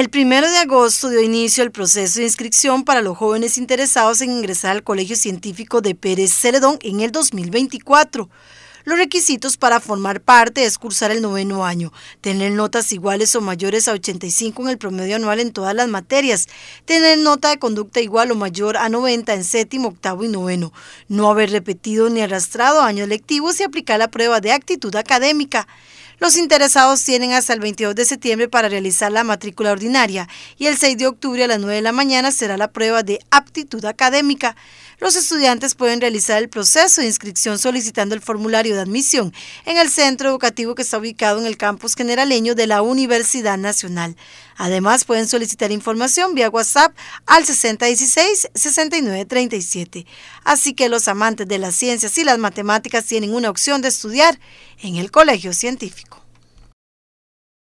El primero de agosto dio inicio el proceso de inscripción para los jóvenes interesados en ingresar al Colegio Científico de Pérez Celedón en el 2024. Los requisitos para formar parte es cursar el noveno año, tener notas iguales o mayores a 85 en el promedio anual en todas las materias, tener nota de conducta igual o mayor a 90 en séptimo, octavo y noveno, no haber repetido ni arrastrado años lectivos y aplicar la prueba de actitud académica. Los interesados tienen hasta el 22 de septiembre para realizar la matrícula ordinaria y el 6 de octubre a las 9 de la mañana será la prueba de aptitud académica. Los estudiantes pueden realizar el proceso de inscripción solicitando el formulario de admisión en el centro educativo que está ubicado en el campus generaleño de la Universidad Nacional. Además, pueden solicitar información vía WhatsApp al 6016-6937. Así que los amantes de las ciencias y las matemáticas tienen una opción de estudiar en el Colegio Científico.